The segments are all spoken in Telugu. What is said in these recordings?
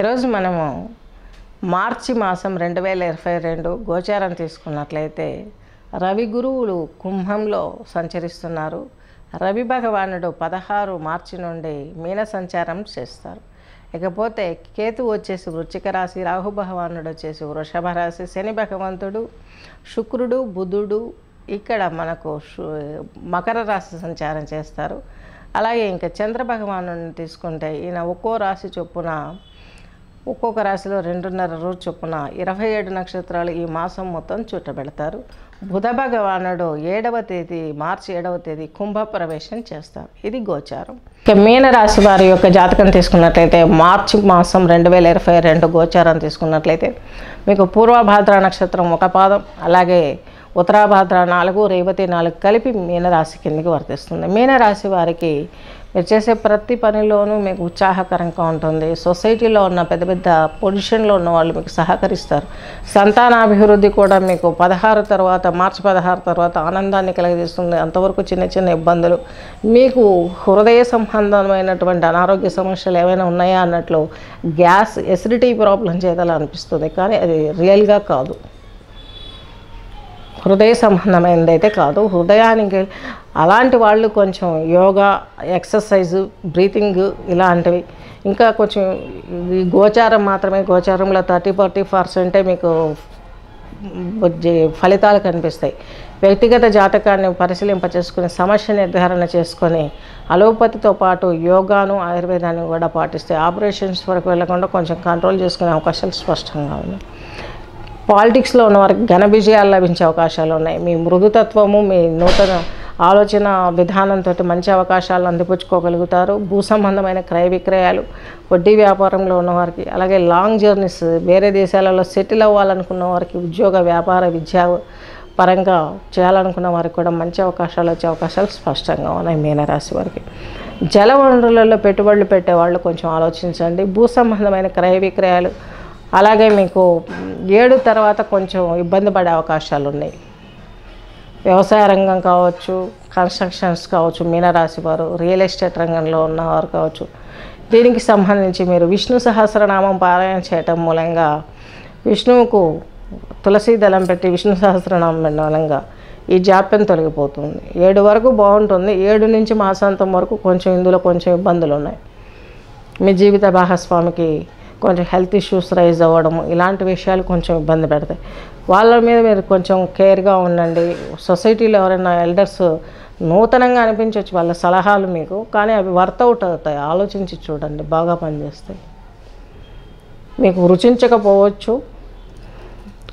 ఈరోజు మనము మార్చి మాసం రెండు వేల ఇరవై రెండు గోచారం తీసుకున్నట్లయితే రవి గురువులు కుంభంలో సంచరిస్తున్నారు. రవి భగవానుడు పదహారు మార్చి నుండి మీన సంచారం చేస్తారు. ఇకపోతే కేతు వచ్చేసి వృచ్చిక రాశి రాహు భగవానుడు వచ్చేసి వృషభ రాశి శని భగవంతుడు శుక్రుడు బుధుడు ఇక్కడ మనకు మకర రాశి సంచారం చేస్తారు. అలాగే ఇంకా చంద్ర భగవాను తీసుకుంటే ఈయన ఒక్కో రాశి చొప్పున ఒక్కొక్క రాశిలో రెండున్నర రోజు చొప్పున ఇరవై ఏడు నక్షత్రాలు ఈ మాసం మొత్తం చుట్టబెడతారు. బుధ భగవానుడు ఏడవ తేదీ మార్చి ఏడవ తేదీ కుంభ ప్రవేశం చేస్తారు. ఇది గోచారం. ఇక మీనరాశి వారి యొక్క జాతకం తీసుకున్నట్లయితే మార్చి మాసం రెండు వేల ఇరవై రెండు గోచారం తీసుకున్నట్లయితే మీకు పూర్వభాద్ర నక్షత్రం ఒక పాదం అలాగే ఉత్తరాభాద్ర నాలుగు రేవతి నాలుగు కలిపి మీనరాశి కిందకి వర్తిస్తుంది. మీనరాశి వారికి మీరు చేసే ప్రతి పనిలోనూ మీకు ఉత్సాహకరంగా ఉంటుంది. సొసైటీలో ఉన్న పెద్ద పెద్ద పొజిషన్లో ఉన్న వాళ్ళు మీకు సహకరిస్తారు. సంతానాభివృద్ధి కూడా మీకు పదహారు తర్వాత మార్చి పదహారు తర్వాత ఆనందాన్ని కలిగజేస్తుంది అంతవరకు చిన్న చిన్న ఇబ్బందులు. మీకు హృదయ సంబంధమైనటువంటి అనారోగ్య సమస్యలు ఏమైనా ఉన్నాయా అన్నట్లు గ్యాస్ ఎసిడిటీ ప్రాబ్లం చేయాలని అనిపిస్తుంది. కానీ అది రియల్గా కాదు. హృదయ సంబంధమైనది అయితే కాదు. హృదయానికి అలాంటి వాళ్ళు కొంచెం యోగా ఎక్సర్సైజు బ్రీతింగ్ ఇలాంటివి ఇంకా కొంచెం ఈ గోచారం మాత్రమే గోచారంలో థర్టీ ఫార్టీ పర్సెంటే మీకు ఫలితాలు కనిపిస్తాయి. వ్యక్తిగత జాతకాన్ని పరిశీలింప చేసుకుని సమస్య నిర్ధారణ చేసుకొని అలోపతితో పాటు యోగాను ఆయుర్వేదాన్ని కూడా పాటిస్తే ఆపరేషన్స్ వరకు వెళ్ళకుండా కొంచెం కంట్రోల్ చేసుకునే అవకాశాలు స్పష్టంగా ఉన్నాయి. పాలిటిక్స్లో ఉన్న వారికి ఘన విజయాలు లభించే అవకాశాలు ఉన్నాయి. మీ మృదుతత్వము మీ నూతన ఆలోచన విధానంతో మంచి అవకాశాలు అందిపుచ్చుకోగలుగుతారు. భూ సంబంధమైన క్రయ విక్రయాలు వడ్డీ వ్యాపారంలో ఉన్నవారికి అలాగే లాంగ్ జర్నీస్ వేరే దేశాలలో సెటిల్ అవ్వాలనుకున్న వారికి ఉద్యోగ వ్యాపార విద్యా పరంగా చేయాలనుకున్న వారికి కూడా మంచి అవకాశాలు వచ్చే అవకాశాలు స్పష్టంగా ఉన్నాయి మీనరాశి వారికి. జలవనరులలో పెట్టుబడులు పెట్టుబడులు పెట్టేవాళ్ళు కొంచెం ఆలోచించండి. భూ సంబంధమైన క్రయ విక్రయాలు అలాగే మీకు ఏడు తర్వాత కొంచెం ఇబ్బంది పడే అవకాశాలు ఉన్నాయి. వ్యవసాయ రంగం కావచ్చు కన్స్ట్రక్షన్స్ కావచ్చు మీనరాశి వారు రియల్ ఎస్టేట్ రంగంలో ఉన్నవారు కావచ్చు. దీనికి సంబంధించి మీరు విష్ణు సహస్రనామం పారాయణ చేయటం మూలంగా విష్ణువుకు తులసి దళం పెట్టి విష్ణు సహస్రనామం పెట్టడం మూలంగా ఈ జాప్యం తొలగిపోతుంది. ఏడు వరకు బాగుంటుంది. ఏడు నుంచి మాసాంతం వరకు కొంచెం ఇందులో కొంచెం ఇబ్బందులు ఉన్నాయి. మీ జీవిత భాగస్వామికి కొంచెం హెల్త్ ఇష్యూస్ రైజ్ అవ్వడం ఇలాంటి విషయాలు కొంచెం ఇబ్బంది పెడతాయి. వాళ్ళ మీద మీరు కొంచెం కేర్గా ఉండండి. సొసైటీలో ఎవరైనా ఎల్డర్స్ నూతనంగా అనిపించవచ్చు వాళ్ళ సలహాలు మీకు కానీ అవి వర్కౌట్ అవుతాయి. ఆలోచించి చూడండి. బాగా పనిచేస్తాయి. మీకు రుచించకపోవచ్చు.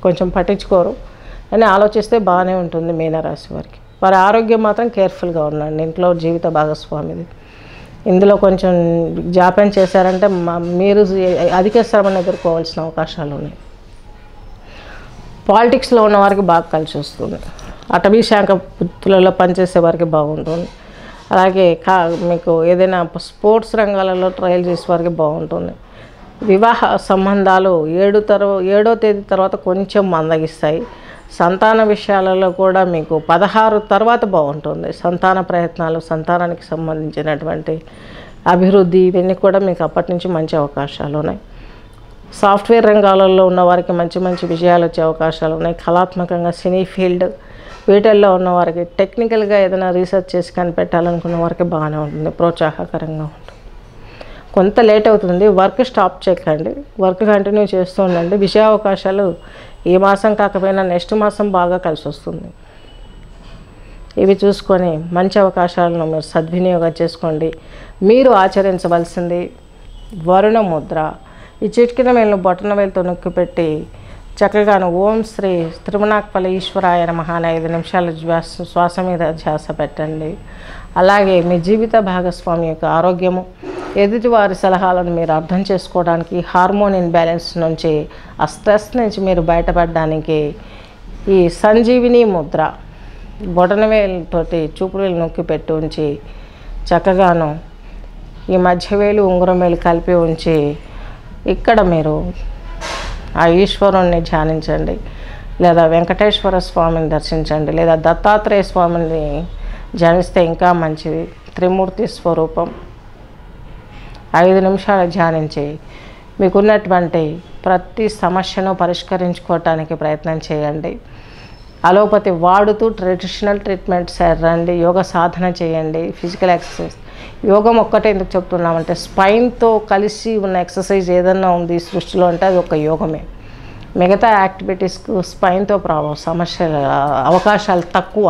కొంచెం పట్టించుకోరు. అని ఆలోచిస్తే బాగానే ఉంటుంది మీనరాశి వారికి. వారి ఆరోగ్యం మాత్రం కేర్ఫుల్గా ఉండండి. ఇంట్లో జీవిత భాగస్వామిది. ఇందులో కొంచెం జాప్యం చేశారంటే మీరు అధిక శ్రమను ఎదుర్కోవాల్సిన అవకాశాలు ఉన్నాయి. పాలిటిక్స్లో ఉన్న వారికి బాగా కలిసి వస్తుంది. అటవీ శాఖ వృత్తులలో పనిచేసే వారికి బాగుంటుంది. అలాగే కా మీకు ఏదైనా స్పోర్ట్స్ రంగాలలో ట్రయల్ చేసే వారికి బాగుంటుంది. వివాహ సంబంధాలు ఏడు తర్వా ఏడో తేదీ తర్వాత కొంచెం మందగిస్తాయి. సంతాన విషయాలలో కూడా మీకు పదహారు తర్వాత బాగుంటుంది. సంతాన ప్రయత్నాలు సంతానానికి సంబంధించినటువంటి అభివృద్ధి ఇవన్నీ కూడా మీకు అప్పటి నుంచి మంచి అవకాశాలు ఉన్నాయి. సాఫ్ట్వేర్ రంగాలలో ఉన్న వారికి మంచి మంచి విజయాలు వచ్చే అవకాశాలు ఉన్నాయి. కళాత్మకంగా సినీ ఫీల్డ్ వీటిల్లో ఉన్న వారికి టెక్నికల్గా ఏదైనా రీసెర్చ్ చేసి కనిపెట్టాలనుకున్న వారికి బాగానే ఉంటుంది. ప్రోత్సాహకరంగా ఉంటుంది. కొంత లేట్ అవుతుంది. వర్క్ స్టాప్ చేయకండి వర్క్ కంటిన్యూ చేస్తూ ఉండండి. విజయావకాశాలు ఈ మాసం కాకపోయినా నెక్స్ట్ మాసం బాగా కలిసి వస్తుంది. ఇవి చూసుకొని మంచి అవకాశాలను మీరు సద్వినియోగం చేసుకోండి. మీరు ఆచరించవలసింది వరుణ ముద్ర. ఈ చిటికిన వేలు బొటన వేలుతో నొక్కిపెట్టి చక్కగాను ఓం శ్రీ తిరుమనాక్పల్లి ఈశ్వరాయ మహాన ఐదు నిమిషాల శ్వాస శ్వాస మీద ధ్యాస పెట్టండి. అలాగే మీ జీవిత భాగస్వామి యొక్క ఆరోగ్యము ఎదుటివారి సలహాలను మీరు అర్థం చేసుకోవడానికి హార్మోన్ ఇన్బ్యాలెన్స్ నుంచి ఆ స్ట్రెస్ నుంచి మీరు బయటపడడానికి ఈ సంజీవిని ముద్ర బొటనవేలుతోటి చూపుడు నొక్కి పెట్టి ఉంచి చక్కగాను ఈ మధ్యవేలు ఉంగరం వేలు కలిపి ఉంచి ఇక్కడ మీరు ఆ ఈశ్వరుణ్ణి ధ్యానించండి. లేదా వెంకటేశ్వర స్వామిని దర్శించండి. లేదా దత్తాత్రేయ స్వామిని ధ్యానిస్తే ఇంకా మంచిది. త్రిమూర్తి స్వరూపం. ఐదు నిమిషాలు ధ్యానించి మీకున్నటువంటి ప్రతి సమస్యను పరిష్కరించుకోవటానికి ప్రయత్నం చేయండి. అలోపతి వాడుతూ ట్రెడిషనల్ ట్రీట్మెంట్ రండి. యోగ సాధన చేయండి. ఫిజికల్ ఎక్సర్సైజ్ యోగం ఒక్కటే ఎందుకు చెప్తున్నామంటే స్పైన్తో కలిసి ఉన్న ఎక్సర్సైజ్ ఏదన్నా ఉంది సృష్టిలో అంటే అది ఒక యోగమే. మిగతా యాక్టివిటీస్కు స్పైన్తో ప్రాబ్లం సమస్యలు అవకాశాలు తక్కువ.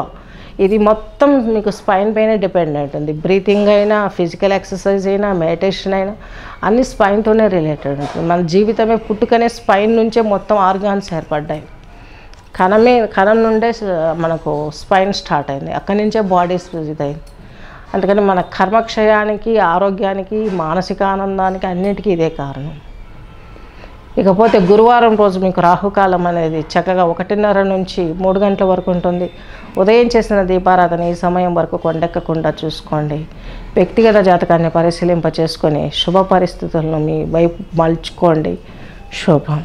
ఇది మొత్తం మీకు స్పైన్ పైన డిపెండెంట్ ఉంది బ్రీతింగ్ అయినా ఫిజికల్ ఎక్సర్సైజ్ అయినా మెడిటేషన్ అయినా అన్ని స్పైన్తోనే రిలేటెడ్ ఉంటుంది. మన జీవితమే పుట్టుకనే స్పైన్ నుంచే మొత్తం ఆర్గాన్స్ ఏర్పడ్డాయి. కణమే కణం నుండే మనకు స్పైన్ స్టార్ట్ అయింది. అక్కడి నుంచే బాడీస్ ఇదైంది అందుకని మన కర్మక్షయానికి ఆరోగ్యానికి మానసిక ఆనందానికి అన్నిటికీ ఇదే కారణం. ఇకపోతే గురువారం రోజు మీకు రాహుకాలం అనేది చక్కగా ఒకటిన్నర నుంచి మూడు గంటల వరకు ఉంటుంది. ఉదయం చేసిన దీపారాధన ఈ సమయం వరకు కొండెక్కకుండా చూసుకోండి. వ్యక్తిగత జాతకాన్ని పరిశీలింప చేసుకొని శుభ పరిస్థితులను మీ వైపు మలుచుకోండి. శుభం.